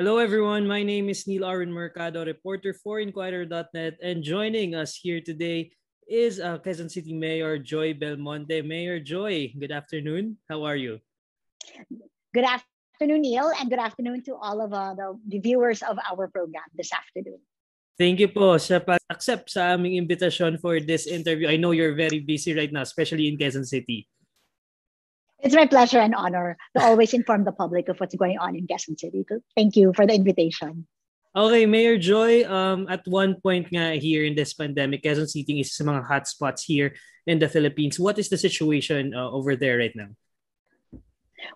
Hello, everyone. My name is Neil Arun Mercado, reporter for Inquirer.net, and joining us here today is uh, Quezon City Mayor Joy Belmonte. Mayor Joy, good afternoon. How are you? Good afternoon, Neil, and good afternoon to all of uh, the, the viewers of our program this afternoon. Thank you po sa pag-accept sa aming invitation for this interview. I know you're very busy right now, especially in Quezon City. It's my pleasure and honor to always inform the public of what's going on in Quezon City. Thank you for the invitation. Okay, Mayor Joy, um, at one point nga here in this pandemic, Quezon City is sa mga hotspots here in the Philippines. What is the situation uh, over there right now?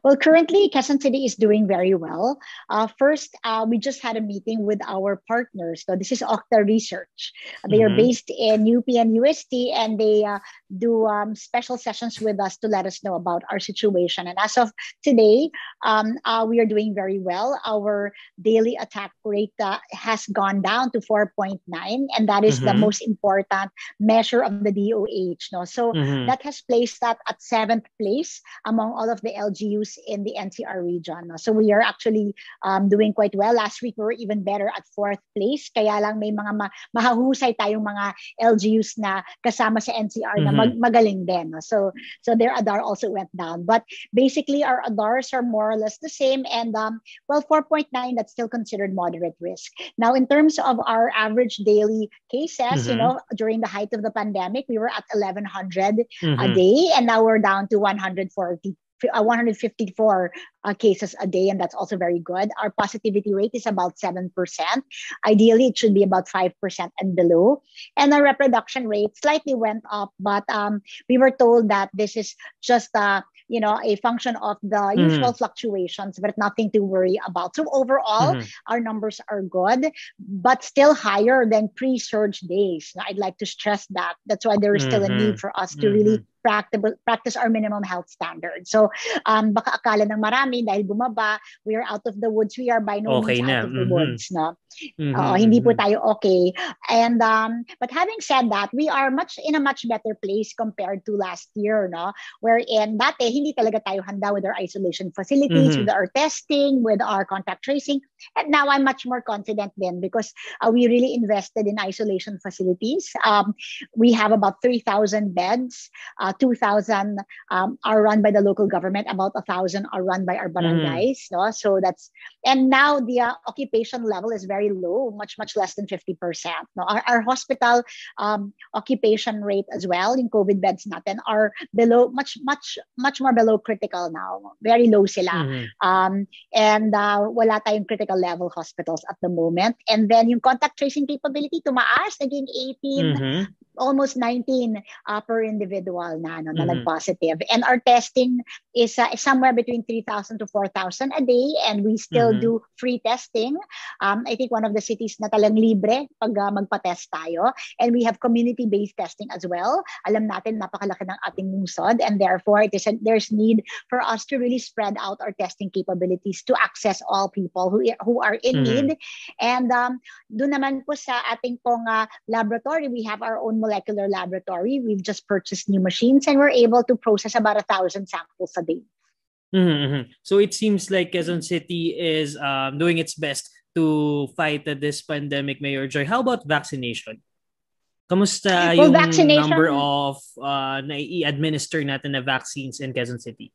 Well, currently, Quezon City is doing very well. Uh, first, uh, we just had a meeting with our partners. So this is Okta Research. They mm-hmm. are based in UP and UST, and they uh, do um, special sessions with us to let us know about our situation. And as of today, um, uh, we are doing very well. Our daily attack rate uh, has gone down to 4.9, and that is mm-hmm. the most important measure of the DOH. No? So mm-hmm. that has placed that at seventh place among all of the LGU use in the NCR region. So we are actually um, doing quite well. Last week, we were even better at fourth place. Kaya lang may mga ma- mahahusay tayong mga LGUs na kasama sa NCR mm-hmm. na mag- magaling din. So, so their ADAR also went down. But basically, our ADARs are more or less the same. And um, well, 4.9, that's still considered moderate risk. Now, in terms of our average daily cases, mm-hmm. you know, during the height of the pandemic, we were at 1,100 mm-hmm. a day. And now we're down to 140 uh, 154 uh, cases a day, and that's also very good. Our positivity rate is about 7%. Ideally, it should be about 5% and below. And our reproduction rate slightly went up, but um, we were told that this is just a you know a function of the mm-hmm. usual fluctuations but nothing to worry about so overall mm-hmm. our numbers are good but still higher than pre-surge days i'd like to stress that that's why there is still mm-hmm. a need for us to really mm-hmm practice, practice our minimum health standards. So, um, baka akala ng marami dahil bumaba, we are out of the woods. We are by no okay means na. out of the mm-hmm. woods. No? Mm-hmm. Uh, hindi po mm-hmm. tayo okay. And um, but having said that, we are much in a much better place compared to last year, no? Wherein dati hindi talaga tayo handa with our isolation facilities, mm-hmm. with our testing, with our contact tracing. And now I'm much more confident then because uh, we really invested in isolation facilities. Um, we have about 3,000 beds. Uh, 2,000 um, are run by the local government, about 1,000 are run by our mm-hmm. barangays. Mm. No? So that's, and now the uh, occupation level is very low, much, much less than 50%. No? Our, our hospital um, occupation rate as well in COVID beds natin are below, much, much, much more below critical now. Very low sila. Mm-hmm. Um, and uh, wala tayong critical level hospitals at the moment. And then yung contact tracing capability tumaas, naging 18, mm-hmm almost 19 uh, per individual na ano, na mm-hmm. nag-positive. And our testing is uh, somewhere between 3,000 to 4,000 a day and we still mm-hmm. do free testing. Um, I think one of the cities na talang libre pag uh, magpa-test tayo. And we have community-based testing as well. Alam natin napakalaki ng ating lungsod and therefore it is a, there's need for us to really spread out our testing capabilities to access all people who who are in mm-hmm. need. And um, doon naman po sa ating pong uh, laboratory, we have our own molecular laboratory. We've just purchased new machines and we're able to process about a thousand samples a day. Mm-hmm. So it seems like Quezon City is um, doing its best to fight this pandemic, Mayor Joy. How about vaccination? Kamusta well, yung vaccination... number of uh, na i-administer natin na vaccines in Quezon City?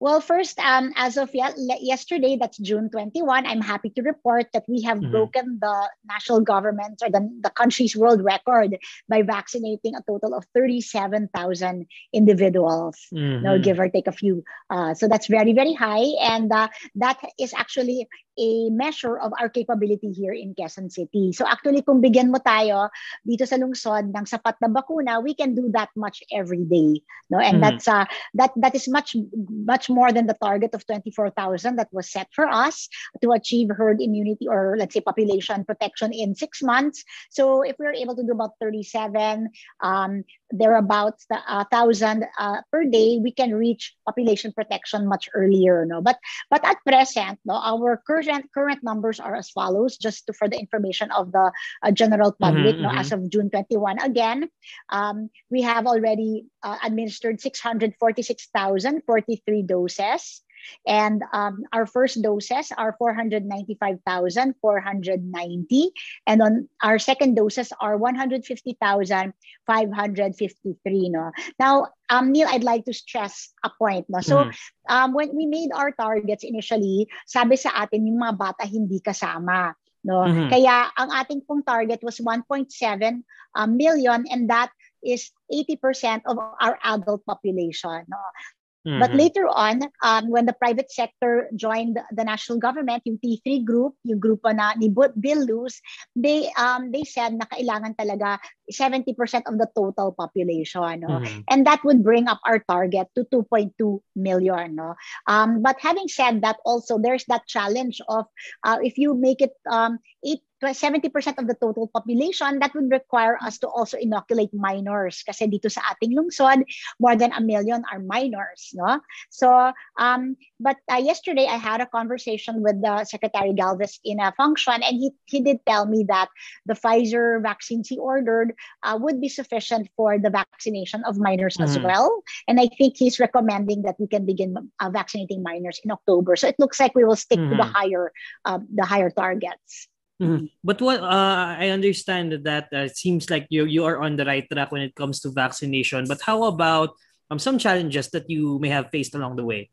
Well, first, um, as of yesterday, that's June 21, I'm happy to report that we have mm-hmm. broken the national government or the, the country's world record by vaccinating a total of 37,000 individuals, mm-hmm. no, give or take a few. Uh, so that's very, very high. And uh, that is actually a measure of our capability here in Quezon City. So actually, kung bigyan mo tayo dito sa lungsod ng sapat na bakuna, we can do that much every day. No? And mm-hmm. that's uh, that that is much much more than the target of 24,000 that was set for us to achieve herd immunity or let's say population protection in six months. So if we're able to do about 37, um, thereabouts a uh, thousand uh, per day, we can reach population protection much earlier. No, but but at present, no, our current current numbers are as follows. Just to, for the information of the uh, general public, mm-hmm, no, mm-hmm. as of June 21, again, um, we have already uh, administered 646,043 doses. And um, our first doses are 495,490. And on our second doses are 150,553. No? Now, um, Neil, I'd like to stress a point. No? So, mm. um, when we made our targets initially, sabi sa atin yung mga bata hindi kasama. No? Mm-hmm. Kaya ang ating pong target was 1.7 um, million and that is 80% of our adult population. No? Mm-hmm. But later on, um, when the private sector joined the national government, yung T3 group, yung grupo na ni Bill Luz, they um, they said na kailangan talaga 70% of the total population. No? Mm-hmm. And that would bring up our target to 2.2 million. No? Um, but having said that, also there's that challenge of uh, if you make it um, 8 70% of the total population, that would require us to also inoculate minors. Kasi dito sa ating lungsod, more than a million are minors. No? So, um, but uh, yesterday I had a conversation with the Secretary Galvez in a function, and he, he did tell me that the Pfizer vaccines he ordered uh, would be sufficient for the vaccination of minors mm. as well. And I think he's recommending that we can begin uh, vaccinating minors in October. So it looks like we will stick mm. to the mm-hmm. higher, uh, the higher targets. Mm-hmm. But what uh, I understand that uh, it seems like you you are on the right track when it comes to vaccination. But how about um, some challenges that you may have faced along the way?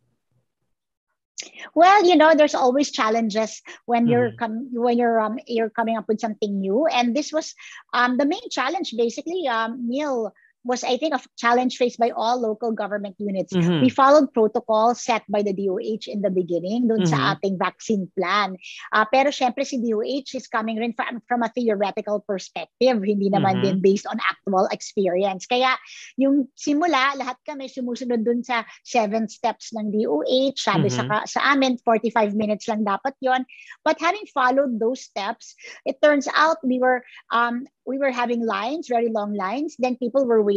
Well, you know, there's always challenges when you're mm-hmm. com- when you're um you're coming up with something new, and this was um the main challenge basically. Um, Neil was I think a challenge faced by all local government units. Mm-hmm. We followed protocols set by the DOH in the beginning dun mm-hmm. sa ating vaccine plan. Uh, pero syempre si DOH is coming rin from, from a theoretical perspective, hindi naman mm-hmm. din based on actual experience. Kaya yung simula, lahat kami sumusunod dun sa seven steps ng DOH. Sabi mm-hmm. sa, sa amin, 45 minutes lang dapat yon. But having followed those steps, it turns out we were um, we were having lines, very long lines. Then people were waiting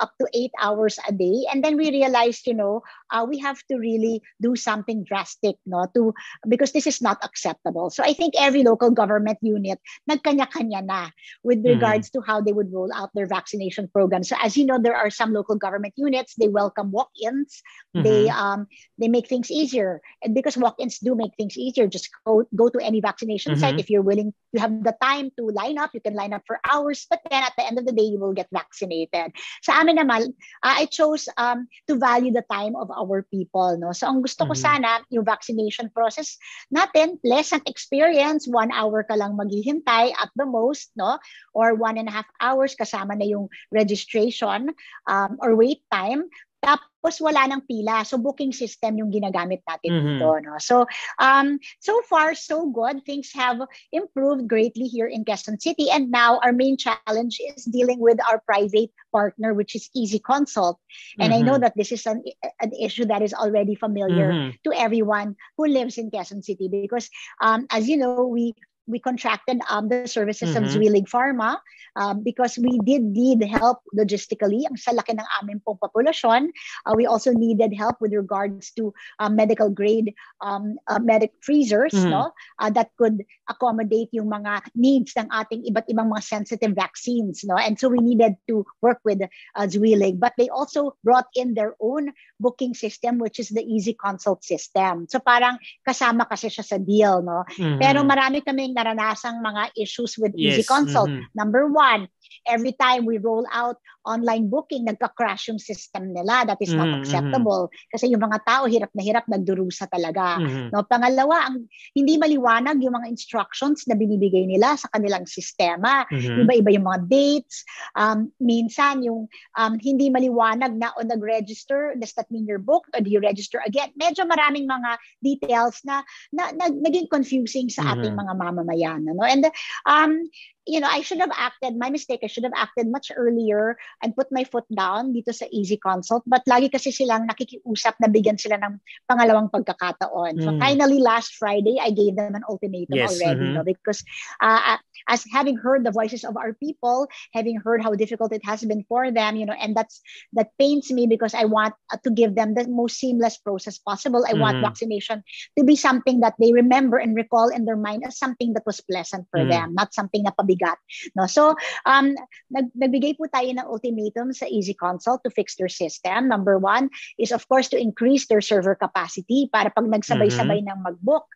up to eight hours a day. And then we realized, you know, uh, we have to really do something drastic, no, to because this is not acceptable. So I think every local government unit nagkanya-kanya na with mm-hmm. regards mm-hmm. to how they would roll out their vaccination program. So as you know, there are some local government units they welcome walk-ins. Mm-hmm. They um they make things easier, and because walk-ins do make things easier, just go go to any vaccination mm-hmm. site if you're willing. You have the time to line up. You can line up for hours, but then at the end of the day, you will get vaccinated. Sa amin naman, uh, I chose um, to value the time of our people. No? So ang gusto ko mm-hmm. sana, yung vaccination process natin, pleasant experience, one hour ka lang maghihintay at the most, no? or one and a half hours kasama na yung registration um, or wait time. Tapos wala nang pila. So booking system yung ginagamit natin mm-hmm. dito. No? So um, so far, so good. Things have improved greatly here in Quezon City. And now our main challenge is dealing with our private partner, which is Easy Consult. And mm-hmm. I know mm-hmm. that this is an, an issue that is already familiar mm-hmm. to everyone who lives in Quezon City because um, as you know, we we contracted um, the services mm-hmm. of Zwillig Pharma um, because we did need help logistically. Ang sa laki ng aming pong populasyon, uh, we also needed help with regards to uh, medical grade um, uh, medic freezers mm-hmm. no? Uh, that could accommodate yung mga needs ng ating iba't ibang mga sensitive vaccines. No? And so we needed to work with uh, Zwillig. But they also brought in their own booking system which is the Easy Consult system. So parang kasama kasi siya sa deal. No? Mm-hmm. Pero marami kaming naranasang mga issues with yes. Easy Consult. Mm-hmm. Number one, every time we roll out online booking, nagka-crash yung system nila. That is not mm-hmm. acceptable. Kasi yung mga tao, hirap na hirap, nagdurusa talaga. Mm-hmm. No? Pangalawa, ang hindi maliwanag yung mga instructions na binibigay nila sa kanilang sistema. Mm-hmm. Iba-iba yung mga dates. Um, minsan, yung um, hindi maliwanag na o nag-register, does that mean you're booked or do you register again? Medyo maraming mga details na, na, na naging confusing sa ating mm-hmm. mga mamamayan. No? And um, you know, I should have acted, my mistake, I should have acted much earlier and put my foot down dito sa Easy Consult. But lagi kasi silang nakikiusap na bigyan sila ng pangalawang pagkakataon. So mm. finally, last Friday, I gave them an ultimatum yes, already. Mm-hmm. No? Because uh, as having heard the voices of our people, having heard how difficult it has been for them, you know, and that's that pains me because I want uh, to give them the most seamless process possible. I mm-hmm. want vaccination to be something that they remember and recall in their mind as something that was pleasant for mm-hmm. them, not something na mabigat. No? So, um, nag, nagbigay po tayo ng ultimatum sa Easy Consult to fix their system. Number one is of course to increase their server capacity para pag nagsabay-sabay mm-hmm. ng mag-book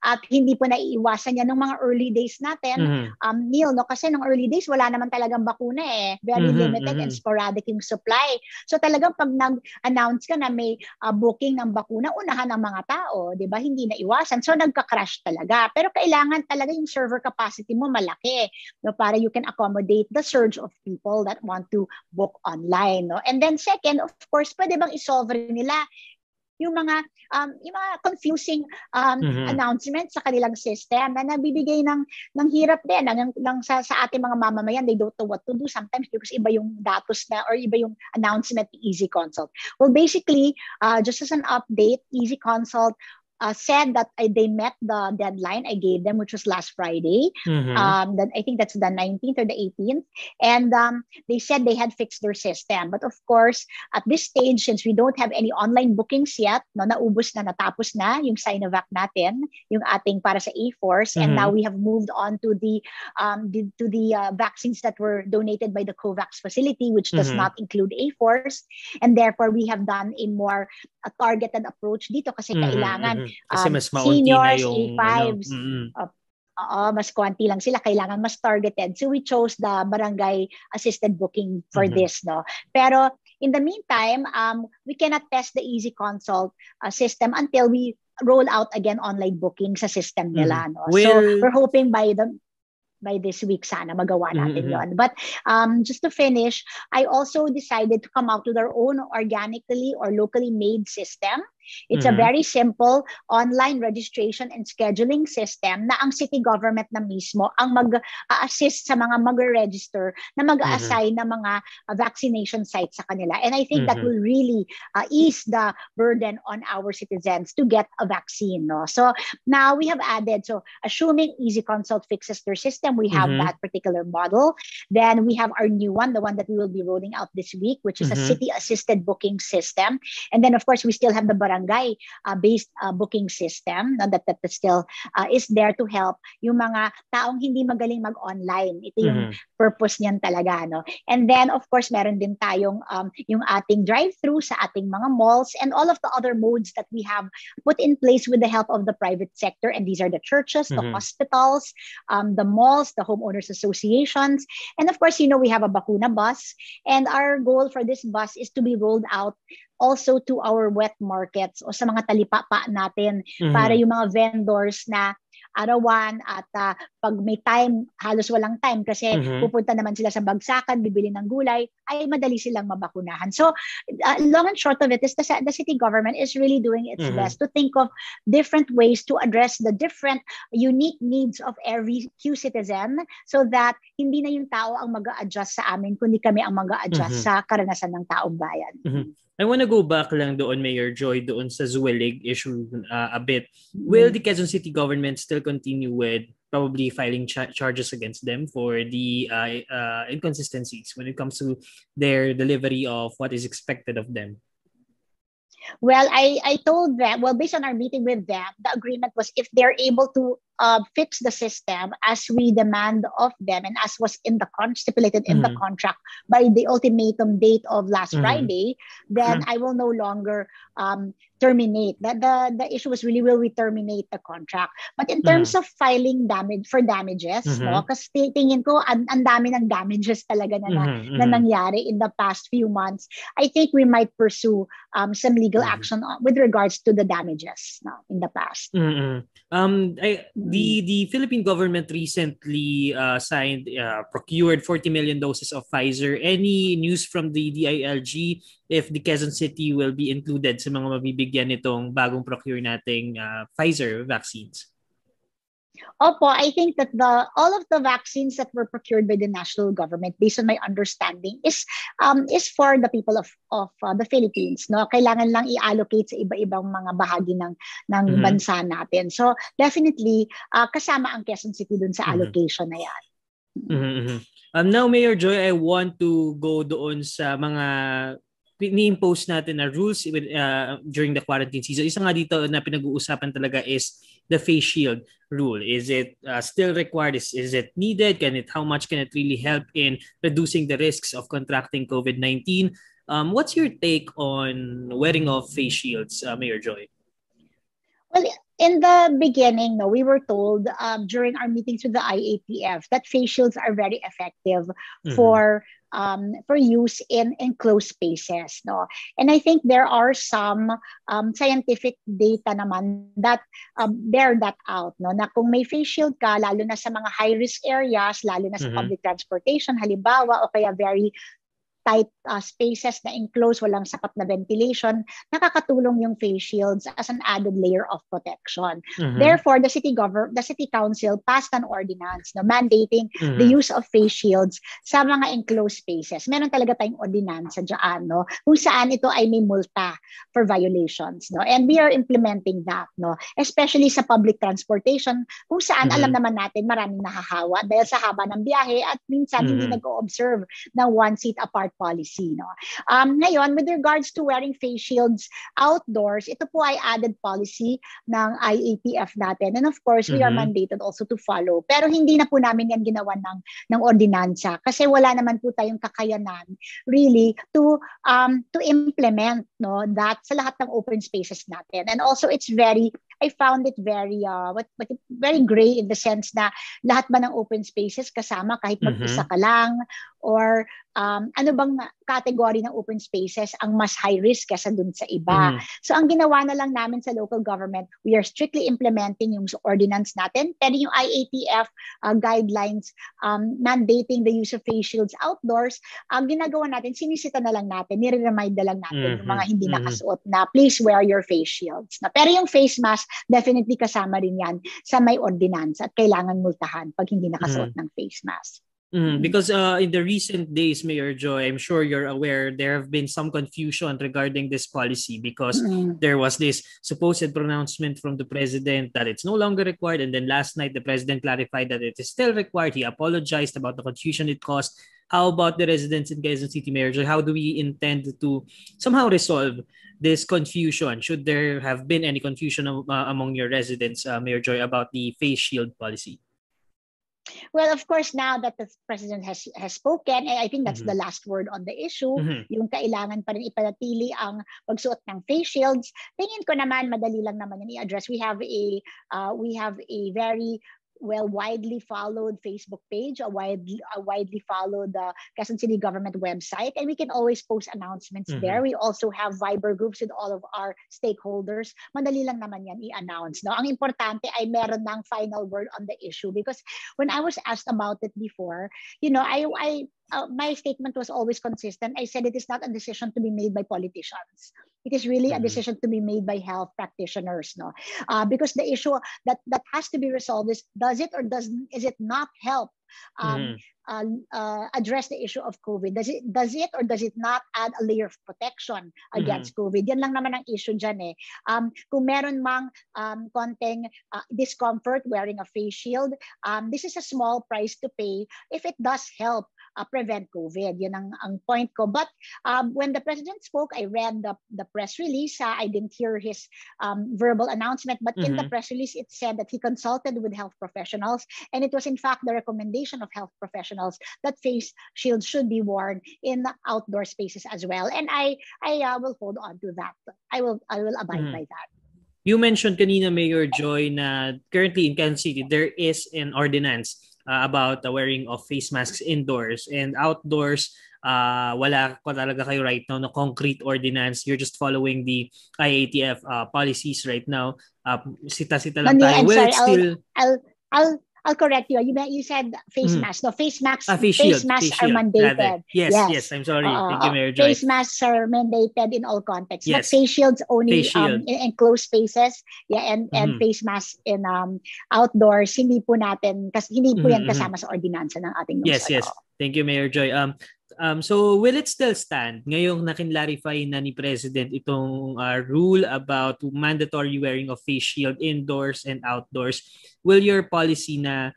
at hindi po naiiwasan yan ng mga early days natin. Mm-hmm. Um, Neil, no? kasi nung early days wala naman talagang bakuna eh. Very mm-hmm. limited mm-hmm. and sporadic yung supply. So talagang pag nag-announce ka na may uh, booking ng bakuna, unahan ng mga tao, 'di ba? Hindi na iwasan. So nagka-crash talaga. Pero kailangan talaga yung server capacity mo malaki no para you can accommodate the surge of people that want to book online, no? And then second, of course, pwede bang isolve nila yung mga um, yung mga confusing um, mm-hmm. announcements sa kanilang system na nabibigay ng ng hirap din ng, ng sa, sa ating mga mamamayan they don't know what to do sometimes because iba yung datos na or iba yung announcement ni Easy Consult. Well basically uh, just as an update Easy Consult uh, said that I, they met the deadline I gave them, which was last Friday. Mm-hmm. Um, that I think that's the 19th or the 18th, and um, they said they had fixed their system. But of course, at this stage, since we don't have any online bookings yet, no, naubos na, natapos na yung Sinovac natin, yung ating para sa A-Force, mm-hmm. and now we have moved on to the um, the, to the uh, vaccines that were donated by the COVAX facility, which does mm-hmm. not include A-Force, and therefore we have done a more a targeted approach dito kasi mm-hmm, kailangan mm-hmm. kasi um, mas seniors, na yung A5s, ano, mm-hmm. uh, Oo, mas konti lang sila. Kailangan mas targeted. So we chose the barangay assisted booking for mm-hmm. this. no Pero in the meantime, um, we cannot test the easy consult uh, system until we roll out again online booking sa system nila. Mm-hmm. No? Well, so we're hoping by the by this week sana magawa natin mm-hmm. yon but um, just to finish I also decided to come out with our own organically or locally made system It's mm-hmm. a very simple online registration and scheduling system na ang city government na mismo ang mag-assist sa mga mag-register na mag-assign mm-hmm. ng mga uh, vaccination sites sa kanila. And I think mm-hmm. that will really uh, ease the burden on our citizens to get a vaccine. No? So now we have added, so assuming Easy Consult fixes their system, we have mm-hmm. that particular model. Then we have our new one, the one that we will be rolling out this week, which is a mm-hmm. city-assisted booking system. And then of course, we still have the barangay barangay uh, based uh, booking system no, that, that still uh, is there to help yung mga taong hindi magaling mag-online. Ito yung mm-hmm. purpose niyan talaga. No? And then, of course, meron din tayong um, yung ating drive-through sa ating mga malls and all of the other modes that we have put in place with the help of the private sector. And these are the churches, mm-hmm. the hospitals, um, the malls, the homeowners associations. And of course, you know, we have a Bakuna bus. And our goal for this bus is to be rolled out also to our wet markets o sa mga talipapa natin mm-hmm. para yung mga vendors na arawan at uh, pag may time, halos walang time kasi mm-hmm. pupunta naman sila sa bagsakan, bibili ng gulay, ay madali silang mabakunahan. So, uh, long and short of it is the, the city government is really doing its mm-hmm. best to think of different ways to address the different unique needs of every Q citizen so that hindi na yung tao ang mag adjust sa amin, kundi kami ang mag adjust mm-hmm. sa karanasan ng taong bayan. Mm-hmm. I want to go back lang doon, Mayor Joy, doon sa Zuelig issue uh, a bit. Will the Quezon City government still continue with probably filing cha- charges against them for the uh, uh, inconsistencies when it comes to their delivery of what is expected of them? Well, I, I told them, well, based on our meeting with them, the agreement was if they're able to uh, fix the system as we demand of them and as was in the con- stipulated in mm-hmm. the contract by the ultimatum date of last mm-hmm. Friday, then mm-hmm. I will no longer um, terminate. The, the, the issue was really will we terminate the contract? But in terms mm-hmm. of filing damage for damages, mm-hmm. no, kasi tingin ko ang, ang dami ng damages talaga na, na, mm-hmm. na nangyari in the past few months. I think we might pursue um, some legal action with regards to the damages no, in the past. Um, I, the the Philippine government recently uh, signed uh, procured 40 million doses of Pfizer. Any news from the DILG if the Quezon City will be included sa mga mabibigyan nitong bagong procure nating uh, Pfizer vaccines? Opo, I think that the all of the vaccines that were procured by the national government, based on my understanding, is um, is for the people of of uh, the Philippines. No, kailangan lang i-allocate sa iba-ibang mga bahagi ng ng mm-hmm. bansa natin. So definitely uh, kasama ang Quezon City dun sa mm-hmm. allocation mm-hmm. na yan. Mm-hmm. Um, now, Mayor Joy, I want to go doon sa mga ni-impose natin na rules with, uh, during the quarantine season. Isa nga dito na pinag-uusapan talaga is the face shield rule. Is it uh, still required? Is, is it needed? Can it, how much can it really help in reducing the risks of contracting COVID-19? Um, what's your take on wearing of face shields, uh, Mayor Joy? Well, in the beginning, no, we were told um, during our meetings with the IATF that face shields are very effective mm-hmm. for um, for use in enclosed spaces. No? And I think there are some um, scientific data naman that um, bear that out. No? Na kung may face shield ka, lalo na sa mga high-risk areas, lalo na sa mm-hmm. public transportation, halimbawa, o kaya very tight uh, spaces na enclosed, walang sapat na ventilation, nakakatulong yung face shields as an added layer of protection. Mm-hmm. Therefore, the city government, the city council passed an ordinance no, mandating mm-hmm. the use of face shields sa mga enclosed spaces. Meron talaga tayong ordinansa diyan, no, kung saan ito ay may multa for violations, no. And we are implementing that, no, especially sa public transportation, kung saan mm-hmm. alam naman natin maraming nahahawa dahil sa haba ng biyahe at minsan mm-hmm. hindi nag-observe ng one seat apart policy. No? Um, ngayon, with regards to wearing face shields outdoors, ito po ay added policy ng IATF natin. And of course, mm-hmm. we are mm-hmm. mandated also to follow. Pero hindi na po namin yan ginawa ng, ng ordinansa kasi wala naman po tayong kakayanan really to um, to implement no that sa lahat ng open spaces natin. And also it's very I found it very uh what, what very gray in the sense na lahat ba ng open spaces kasama kahit mag-isa mm-hmm. ka lang or um, ano bang category ng open spaces ang mas high risk kaysa dun sa iba. Mm. So ang ginawa na lang namin sa local government, we are strictly implementing yung ordinance natin, pero yung IATF uh, guidelines um, mandating the use of face shields outdoors, ang ginagawa natin, sinisita na lang natin, nire-remind na lang natin mm-hmm. yung mga hindi mm-hmm. nakasuot na please wear your face shields. Na, pero yung face mask, definitely kasama rin yan sa may ordinance at kailangan multahan pag hindi nakasuot mm-hmm. ng face mask. Mm, because uh, in the recent days, Mayor Joy, I'm sure you're aware there have been some confusion regarding this policy because mm. there was this supposed pronouncement from the president that it's no longer required, and then last night the president clarified that it is still required. He apologized about the confusion it caused. How about the residents in Quezon City, Mayor Joy? How do we intend to somehow resolve this confusion? Should there have been any confusion uh, among your residents, uh, Mayor Joy, about the face shield policy? Well, of course, now that the president has has spoken, and I think that's mm-hmm. the last word on the issue, mm-hmm. yung kailangan pa rin ipanatili ang pagsuot ng face shields. Tingin ko naman, madali lang naman yan i-address. We have a, uh, we have a very well widely followed Facebook page, a widely a widely followed uh, Quezon City government website, and we can always post announcements mm-hmm. there. We also have Viber groups with all of our stakeholders. Madali lang naman yan i-announce. No? Ang importante ay meron ng final word on the issue because when I was asked about it before, you know, I I uh, my statement was always consistent. I said it is not a decision to be made by politicians. It is really mm-hmm. a decision to be made by health practitioners, no? Uh, because the issue that that has to be resolved is does it or does is it not help um, mm-hmm. uh, uh, address the issue of COVID? Does it does it or does it not add a layer of protection against mm-hmm. COVID? Yan lang naman ang issue dyan eh. Um, kung meron mang um, konting uh, discomfort wearing a face shield, um, this is a small price to pay if it does help uh, prevent COVID. Yun ang, ang point ko. But um, when the president spoke, I read the, the press release. Uh, I didn't hear his um, verbal announcement, but mm-hmm. in the mm-hmm. press release, it said that he consulted with health professionals. And it was, in fact, the recommendation of health professionals that face shields should be worn in outdoor spaces as well. And I, I uh, will hold on to that. I will, I will abide mm-hmm. by that. You mentioned kanina, Mayor Joy, na currently in Kansas City, there is an ordinance uh, about the wearing of face masks indoors and outdoors uh, wala ko talaga kayo right now na concrete ordinance. You're just following the IATF uh, policies right now. Uh, sita-sita lang tayo. Well, sorry, still... I'll, I'll, I'll I'll correct you. You you said face mm. mask. No, face masks. Ah, face, face masks face are mandated. Yes, yes, yes, I'm sorry. Uh, Thank you, Mayor Joy. Face masks are mandated in all contexts. Yes. But face shields only face shield. um, in enclosed spaces. Yeah, and mm-hmm. and face masks in um outdoors. Hindi po natin kasi hindi po mm-hmm. yan kasama sa ordinansa ng ating Yes, yes. Thank you, Mayor Joy. Um, Um, so will it still stand ngayong nakinlarify na ni President itong uh, rule about mandatory wearing of face shield indoors and outdoors? Will your policy na,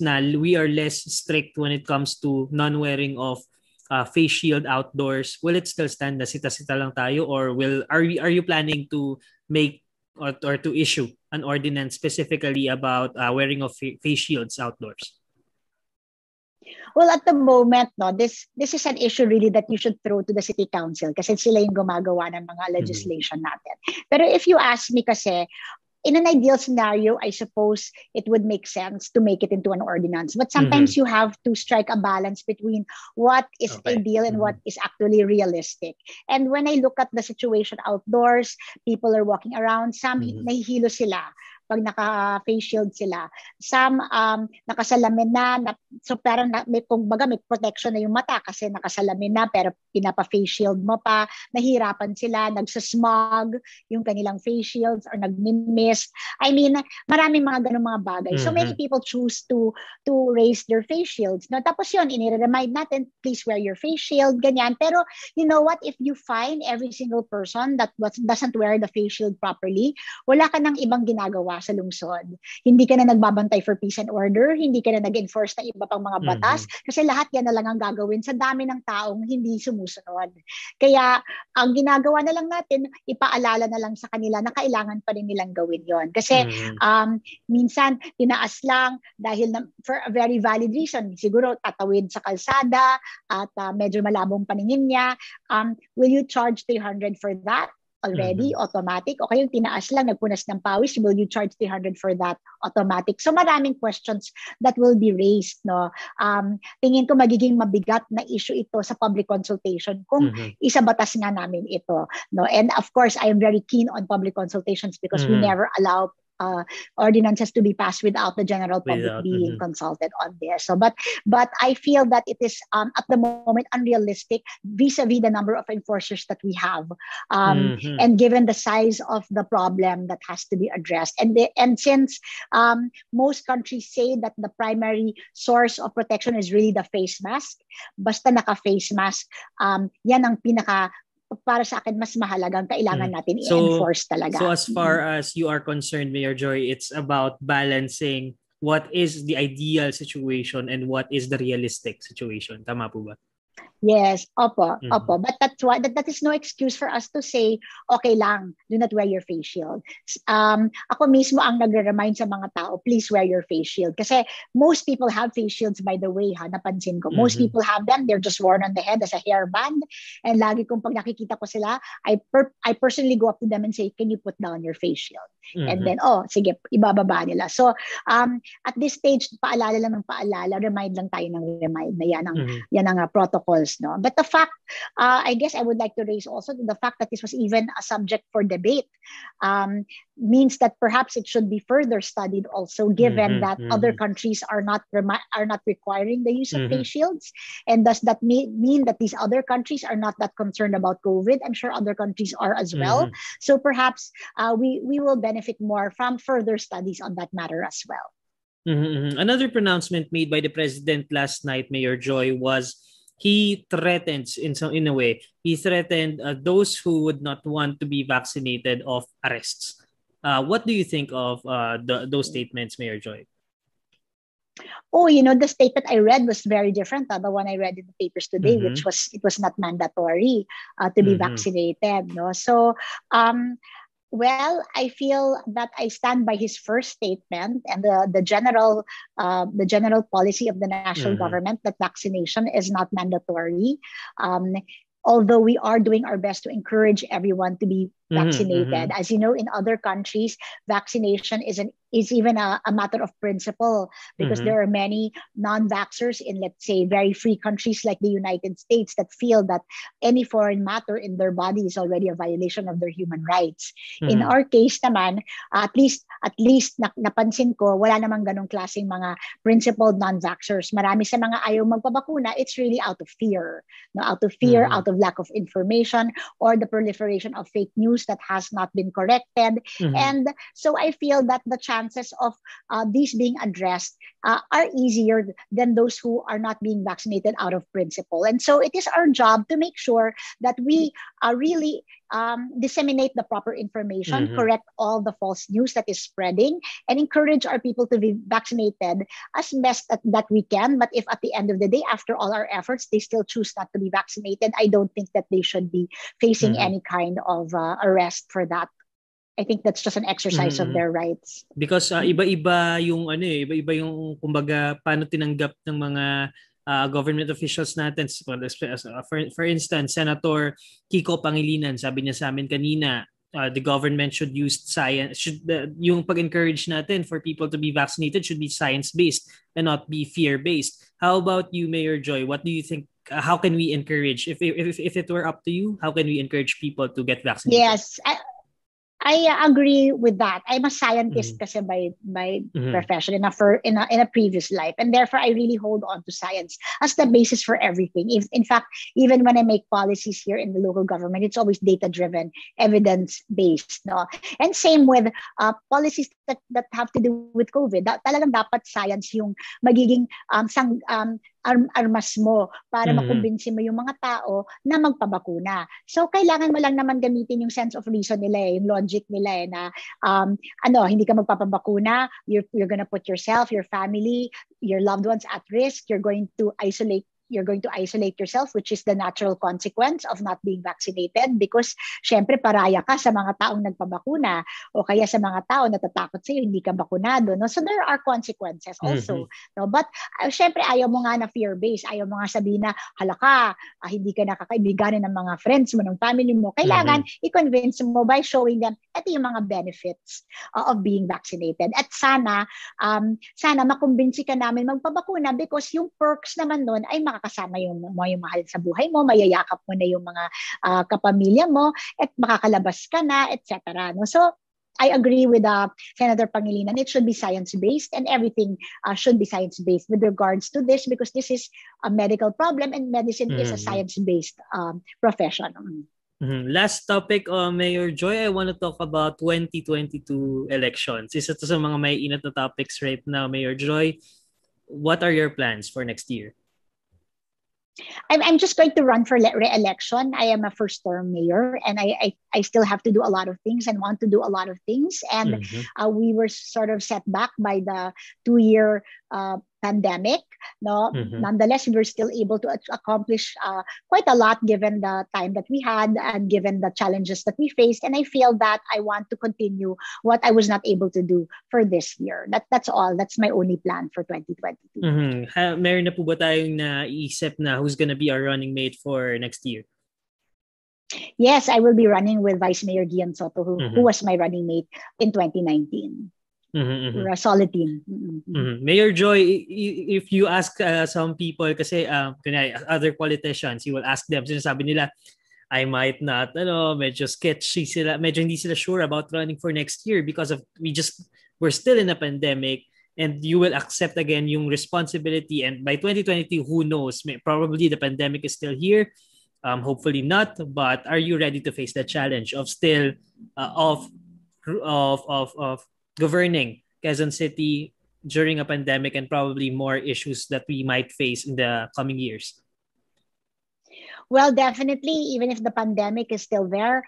na we are less strict when it comes to non-wearing of uh, face shield outdoors, will it still stand na sita-sita lang tayo or will are you, are you planning to make or, or to issue an ordinance specifically about uh, wearing of face shields outdoors? Well, at the moment, no, this this is an issue really that you should throw to the city council kasi sila yung gumagawa ng mga mm-hmm. legislation mm-hmm. natin. Pero if you ask me kasi, in an ideal scenario, I suppose it would make sense to make it into an ordinance. But sometimes mm-hmm. you have to strike a balance between what is okay. ideal and mm-hmm. what is actually realistic. And when I look at the situation outdoors, people are walking around, some mm-hmm. nahihilo sila pag naka-face shield sila. Some um, nakasalamin na, na so parang na, may, kung baga may protection na yung mata kasi nakasalamin na pero pinapa-face shield mo pa, nahirapan sila, nagsasmog yung kanilang face shields or nagmi-mist. I mean, maraming mga ganung mga bagay. Mm-hmm. So many mm-hmm. people choose to to raise their face shields. No? Tapos yun, inire-remind natin, please wear your face shield, ganyan. Pero you know what, if you find every single person that doesn't wear the face shield properly, wala ka nang ibang ginagawa sa lungsod. Hindi ka na nagbabantay for peace and order, hindi ka na nag-enforce ng iba pang mga batas, mm-hmm. kasi lahat yan na lang ang gagawin sa dami ng taong hindi sumusunod. Kaya ang ginagawa na lang natin, ipaalala na lang sa kanila na kailangan pa rin nilang gawin yon Kasi mm-hmm. um, minsan, tinaas lang dahil na, for a very valid reason. Siguro tatawid sa kalsada at uh, medyo malabong paningin niya. Um, will you charge 300 for that? Already, mm-hmm. automatic, o kayong tinaas lang, nagpunas ng pawis, will you charge 300 for that automatic? So maraming questions that will be raised. No? Um, tingin ko magiging mabigat na issue ito sa public consultation kung mm-hmm. isa batas nga namin ito. No? And of course, I am very keen on public consultations because mm-hmm. we never allow uh, ordinances to be passed without the general public without, being mm-hmm. consulted on this. So, but but I feel that it is um, at the moment unrealistic vis-a-vis the number of enforcers that we have, um, mm-hmm. and given the size of the problem that has to be addressed, and the, and since um, most countries say that the primary source of protection is really the face mask, basta naka face mask, um, yan ang pinaka para sa akin mas mahalagang kailangan mm. natin so, i-enforce talaga. So as far mm-hmm. as you are concerned, Mayor Joy, it's about balancing what is the ideal situation and what is the realistic situation. Tama po ba? Yes, opo, mm-hmm. opo. But that's why that, that is no excuse for us to say, okay lang, do not wear your face shield. Um, ako mismo ang nagre-remind sa mga tao, please wear your face shield. Kasi most people have face shields by the way, ha, napansin ko. Most mm-hmm. people have them, they're just worn on the head as a hairband. And lagi kong pag nakikita ko sila, I, per- I personally go up to them and say, can you put down your face shield? Mm-hmm. And then, oh, sige, ibababa nila. So, um, at this stage, paalala lang ng paalala, remind lang tayo ng remind na yan ang, mm-hmm. yan ang uh, protocols no but the fact uh, i guess i would like to raise also the fact that this was even a subject for debate um, means that perhaps it should be further studied also given mm-hmm, that mm-hmm. other countries are not remi- are not requiring the use of mm-hmm. face shields and does that mean, mean that these other countries are not that concerned about covid i'm sure other countries are as well mm-hmm. so perhaps uh, we we will benefit more from further studies on that matter as well mm-hmm, mm-hmm. Another pronouncement made by the president last night, Mayor Joy, was he threatens in some in a way he threatened uh, those who would not want to be vaccinated of arrests uh, what do you think of uh, the, those statements mayor joy oh you know the statement i read was very different uh, the one i read in the papers today mm-hmm. which was it was not mandatory uh, to be mm-hmm. vaccinated no so um well, I feel that I stand by his first statement and the, the general uh, the general policy of the national mm-hmm. government that vaccination is not mandatory. Um, although we are doing our best to encourage everyone to be vaccinated. Mm-hmm, As you know, in other countries, vaccination is an is even a, a matter of principle because mm-hmm. there are many non-vaxxers in let's say very free countries like the united states that feel that any foreign matter in their body is already a violation of their human rights mm-hmm. in our case naman at least at least na, napansin ko wala namang ganong klaseng mga principled non-vaxxers marami sa mga ayaw magpabakuna it's really out of fear no out of fear mm-hmm. out of lack of information or the proliferation of fake news that has not been corrected mm-hmm. and so i feel that the chances of uh, these being addressed uh, are easier than those who are not being vaccinated out of principle. And so it is our job to make sure that we uh, really um, disseminate the proper information, mm-hmm. correct all the false news that is spreading, and encourage our people to be vaccinated as best that, that we can. But if at the end of the day, after all our efforts, they still choose not to be vaccinated, I don't think that they should be facing mm-hmm. any kind of uh, arrest for that. I think that's just an exercise mm-hmm. of their rights. Because uh, iba-iba yung ano eh, iba-iba yung kumbaga paano tinanggap ng mga uh, government officials natin. Uh, for, for instance, Senator Kiko Pangilinan, sabi niya sa amin kanina, uh, the government should use science should uh, yung pag-encourage natin for people to be vaccinated should be science-based and not be fear-based. How about you Mayor Joy? What do you think how can we encourage if, if if it were up to you, how can we encourage people to get vaccinated? Yes. I- I agree with that. I'm a scientist mm-hmm. kasi by by mm-hmm. profession in a, for, in a in a previous life, and therefore I really hold on to science as the basis for everything. If, in fact, even when I make policies here in the local government, it's always data driven, evidence based. No, and same with uh, policies that that have to do with COVID. Da, talagang dapat science yung magiging um, sang um, arm, armas mo para mm-hmm. makumbinsi mo yung mga tao na magpabakuna. So, kailangan mo lang naman gamitin yung sense of reason nila eh, yung logic nila eh, na um, ano, hindi ka magpapabakuna, you're, you're gonna put yourself, your family, your loved ones at risk, you're going to isolate you're going to isolate yourself, which is the natural consequence of not being vaccinated because syempre paraya ka sa mga taong nagpabakuna o kaya sa mga tao natatakot sa iyo hindi ka bakunado. No? So there are consequences also. Mm-hmm. No? But uh, syempre ayaw mo nga na fear-based. Ayaw mo nga sabihin na halaka, uh, hindi ka nakakaibiganin ng mga friends mo, ng family mo. Kailangan mm-hmm. i-convince mo by showing them ito yung mga benefits uh, of being vaccinated. At sana, um, sana makumbinsi ka namin magpabakuna because yung perks naman nun ay maka makakasama yung mga yung mahal sa buhay mo, mayayakap mo na yung mga uh, kapamilya mo, at makakalabas ka na, etc. No? So, I agree with uh, Senator Pangilinan. It should be science-based and everything uh, should be science-based with regards to this because this is a medical problem and medicine mm-hmm. is a mm-hmm. science-based um, profession. Mm-hmm. Last topic, uh, Mayor Joy, I want to talk about 2022 elections. Isa to sa mga may inat na topics right now, Mayor Joy. What are your plans for next year? I'm, I'm just going to run for re-election. I am a first term mayor and I, I, I, still have to do a lot of things and want to do a lot of things. And mm-hmm. uh, we were sort of set back by the two year uh, pandemic. No, mm-hmm. nonetheless, we were still able to accomplish uh, quite a lot given the time that we had and given the challenges that we faced. And I feel that I want to continue what I was not able to do for this year. That that's all. That's my only plan for 2022. Mm-hmm. Ha, meron na po ba tayong naisip na who's gonna be our running mate for next year? Yes, I will be running with Vice Mayor Gian Soto, who, mm-hmm. who was my running mate in 2019. Mm-hmm, a solid team. Mm-hmm. Mm-hmm. Mayor Joy, if you ask uh, some people, kasi uh, other politicians, you will ask them, sinasabi nila, I might not, ano, medyo sketchy sila, medyo hindi sila sure about running for next year because of, we just, we're still in a pandemic and you will accept again yung responsibility and by 2022, who knows, probably the pandemic is still here, um, hopefully not, but are you ready to face the challenge of still, uh, of, of, of, of governing Quezon City during a pandemic and probably more issues that we might face in the coming years? Well, definitely, even if the pandemic is still there,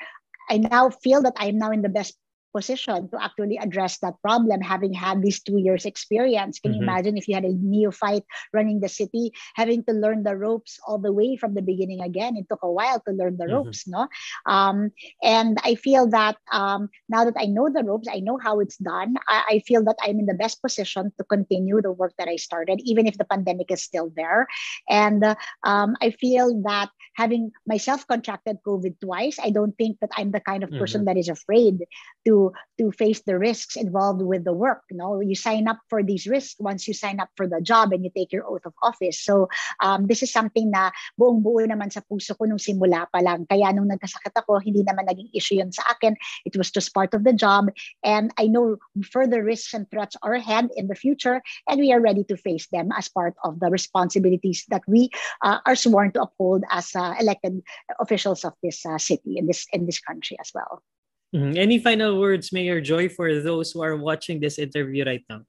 I now feel that I'm now in the best position to actually address that problem having had these two years experience can mm-hmm. you imagine if you had a neophyte running the city having to learn the ropes all the way from the beginning again it took a while to learn the mm-hmm. ropes no um, and i feel that um, now that i know the ropes i know how it's done I, I feel that i'm in the best position to continue the work that i started even if the pandemic is still there and uh, um, i feel that having myself contracted covid twice i don't think that i'm the kind of person mm-hmm. that is afraid to to face the risks involved with the work you know? You sign up for these risks once you sign up for the job and you take your oath of office. So um, this is something na buong buo naman sa puso ko nung simula pa lang. Kaya nung nagkasakit ako hindi naman naging issue yun sa akin. It was just part of the job. And I know further risks and threats are ahead in the future and we are ready to face them as part of the responsibilities that we uh, are sworn to uphold as uh, elected officials of this uh, city in this in this country as well. Mm-hmm. Any final words, Mayor Joy, for those who are watching this interview right now?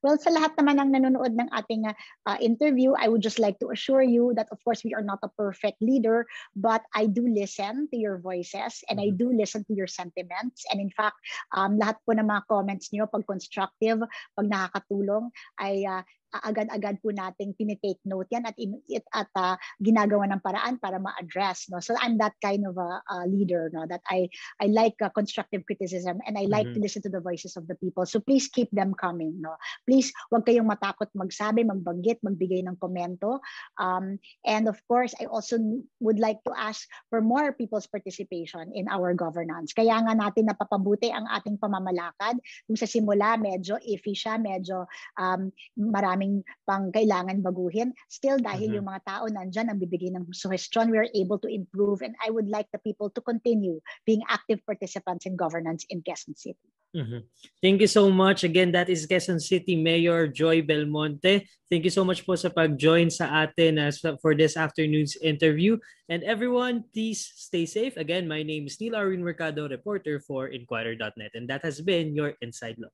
Well, sa lahat naman ng nanonood ng ating uh, interview, I would just like to assure you that of course we are not a perfect leader, but I do listen to your voices and I mm-hmm. do listen to your sentiments. And in fact, um, lahat po ng mga comments niyo pag constructive, pag nakakatulong, ay uh, agad-agad po nating tinitake note yan at, it, at uh, ginagawa ng paraan para ma-address. No? So I'm that kind of a, a leader no? that I, I like uh, constructive criticism and I like mm-hmm. to listen to the voices of the people. So please keep them coming. No? Please, wag kayong matakot magsabi, magbanggit, magbigay ng komento. Um, and of course, I also would like to ask for more people's participation in our governance. Kaya nga natin napapabuti ang ating pamamalakad. Kung sa simula, medyo iffy siya, medyo um, marami maraming pang kailangan baguhin. Still, dahil mm-hmm. yung mga tao nandyan ang bibigay ng suggestion, we are able to improve. And I would like the people to continue being active participants in governance in Quezon City. Mm-hmm. Thank you so much. Again, that is Quezon City Mayor Joy Belmonte. Thank you so much po sa pag-join sa atin as for this afternoon's interview. And everyone, please stay safe. Again, my name is Neil Arwin Mercado, reporter for Inquirer.net. And that has been your Inside Look.